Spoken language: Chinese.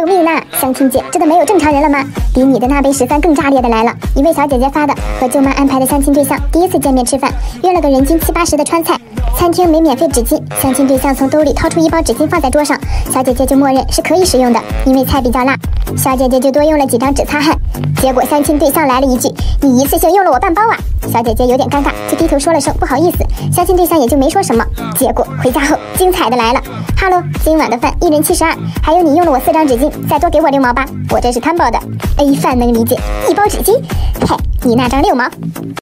救命啊！相亲姐，真的没有正常人了吗？比你的那杯十三更炸裂的来了！一位小姐姐发的，和舅妈安排的相亲对象第一次见面吃饭，约了个人均七八十的川菜，餐厅没免费纸巾，相亲对象从兜里掏出一包纸巾放在桌上，小姐姐就默认是可以使用的，因为菜比较辣，小姐姐就多用了几张纸擦汗。结果相亲对象来了一句：“你一次性用了我半包啊！”小姐姐有点尴尬，就低头说了声不好意思，相亲对象也就没说什么。结果回家后，精彩的来了。哈喽，今晚的饭一人七十二，还有你用了我四张纸巾，再多给我六毛吧，我真是摊报的。A 饭能理解，一包纸巾，嘿，你那张六毛。